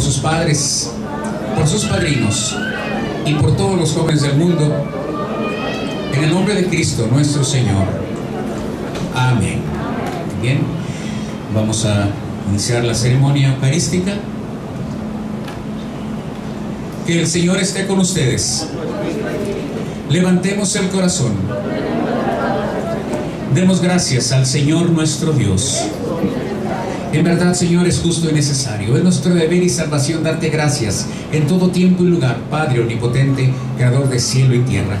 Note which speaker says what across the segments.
Speaker 1: por sus padres, por sus padrinos y por todos los jóvenes del mundo, en el nombre de Cristo nuestro Señor. Amén. Bien, vamos a iniciar la ceremonia eucarística. Que el Señor esté con ustedes. Levantemos el corazón. Demos gracias al Señor nuestro Dios. En verdad, Señor, es justo y necesario. Es nuestro deber y salvación darte gracias en todo tiempo y lugar, Padre omnipotente, Creador de cielo y tierra.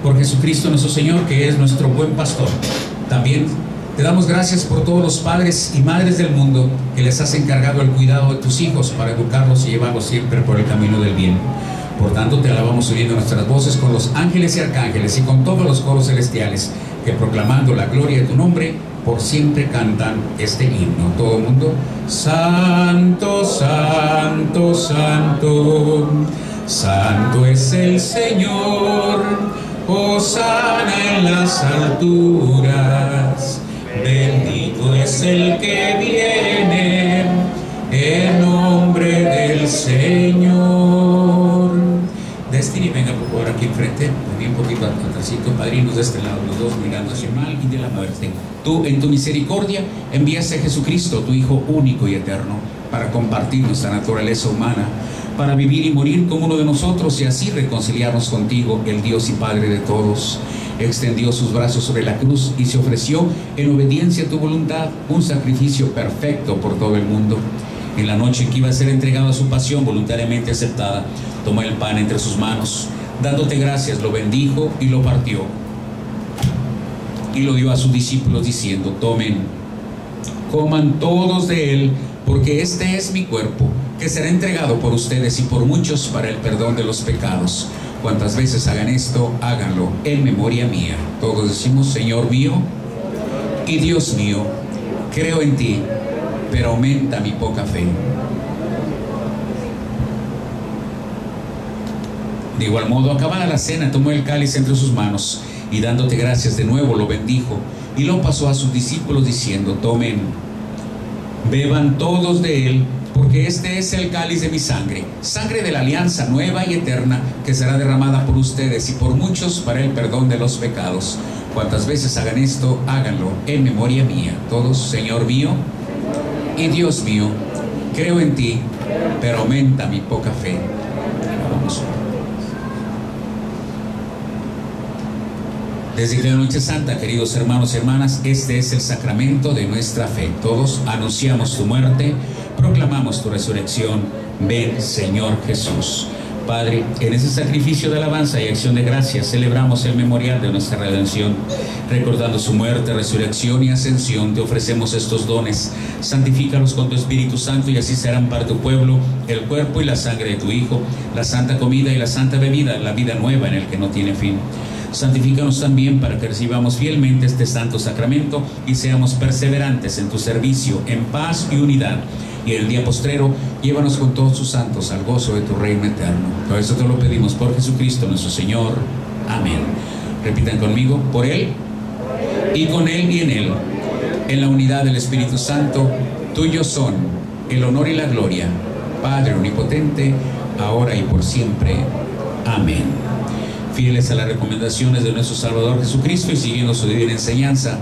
Speaker 1: Por Jesucristo nuestro Señor, que es nuestro buen pastor. También te damos gracias por todos los padres y madres del mundo que les has encargado el cuidado de tus hijos para educarlos y llevarlos siempre por el camino del bien. Por tanto, te alabamos uniendo nuestras voces con los ángeles y arcángeles y con todos los coros celestiales que proclamando la gloria de tu nombre por siempre cantan este himno. Todo el mundo, Santo, Santo, Santo, Santo es el Señor, Osana en las alturas, bendito es el que viene en nombre del Señor. Destiny, venga por favor aquí enfrente, un poquito atrásito, padrinos de este lado, los dos mirando hacia mal y de la muerte. Tú en tu misericordia enviaste a Jesucristo, tu Hijo único y eterno, para compartir nuestra naturaleza humana, para vivir y morir como uno de nosotros y así reconciliarnos contigo, el Dios y Padre de todos. Extendió sus brazos sobre la cruz y se ofreció en obediencia a tu voluntad un sacrificio perfecto por todo el mundo. En la noche que iba a ser entregado a su pasión voluntariamente aceptada, tomó el pan entre sus manos, dándote gracias, lo bendijo y lo partió. Y lo dio a sus discípulos diciendo, tomen, coman todos de él, porque este es mi cuerpo, que será entregado por ustedes y por muchos para el perdón de los pecados. Cuantas veces hagan esto, háganlo en memoria mía. Todos decimos, Señor mío y Dios mío, creo en ti, pero aumenta mi poca fe. De igual modo, acabada la cena, tomó el cáliz entre sus manos y dándote gracias de nuevo lo bendijo y lo pasó a sus discípulos diciendo, tomen, beban todos de él, porque este es el cáliz de mi sangre, sangre de la alianza nueva y eterna que será derramada por ustedes y por muchos para el perdón de los pecados. Cuantas veces hagan esto, háganlo en memoria mía. Todos, Señor mío y Dios mío, creo en ti, pero aumenta mi poca fe. Vamos. Desde la noche santa, queridos hermanos y hermanas, este es el sacramento de nuestra fe. Todos anunciamos tu muerte, proclamamos tu resurrección. Ven, Señor Jesús. Padre, en ese sacrificio de alabanza y acción de gracias celebramos el memorial de nuestra redención. Recordando su muerte, resurrección y ascensión, te ofrecemos estos dones. Santifícalos con tu Espíritu Santo y así serán para tu pueblo el cuerpo y la sangre de tu Hijo, la santa comida y la santa bebida, la vida nueva en el que no tiene fin. Santifícanos también para que recibamos fielmente este santo sacramento y seamos perseverantes en tu servicio, en paz y unidad. Y en el día postrero, llévanos con todos tus santos al gozo de tu reino eterno. Todo eso te lo pedimos por Jesucristo nuestro Señor. Amén. Repitan conmigo, por Él y con Él y en Él, en la unidad del Espíritu Santo, tuyos son el honor y la gloria, Padre Omnipotente, ahora y por siempre. Amén fieles a las recomendaciones de nuestro Salvador Jesucristo y siguiendo su divina enseñanza,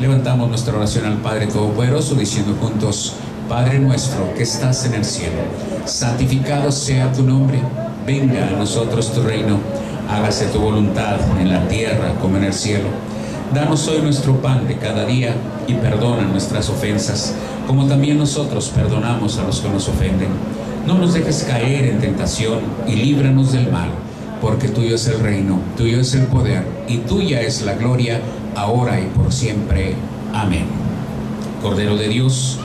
Speaker 1: levantamos nuestra oración al Padre Todopoderoso diciendo juntos, Padre nuestro que estás en el cielo, santificado sea tu nombre, venga a nosotros tu reino, hágase tu voluntad en la tierra como en el cielo. Danos hoy nuestro pan de cada día y perdona nuestras ofensas, como también nosotros perdonamos a los que nos ofenden. No nos dejes caer en tentación y líbranos del mal porque tuyo es el reino, tuyo es el poder y tuya es la gloria, ahora y por siempre. Amén. Cordero de Dios,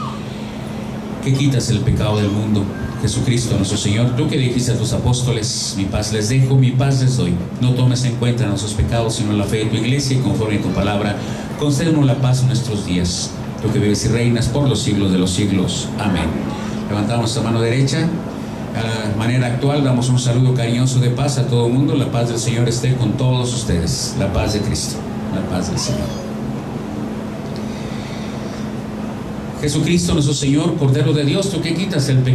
Speaker 1: que quitas el pecado del mundo, Jesucristo nuestro Señor, tú que dijiste a tus apóstoles, mi paz les dejo, mi paz les doy. No tomes en cuenta nuestros pecados, sino la fe de tu iglesia y conforme a tu palabra, concédenos la paz en nuestros días. Tú que vives y reinas por los siglos de los siglos. Amén. Levantamos nuestra mano derecha a manera actual damos un saludo cariñoso de paz a todo el mundo. La paz del Señor esté con todos ustedes. La paz de Cristo. La paz del Señor. Jesucristo nuestro Señor, Cordero de Dios, tú que quitas el pecado.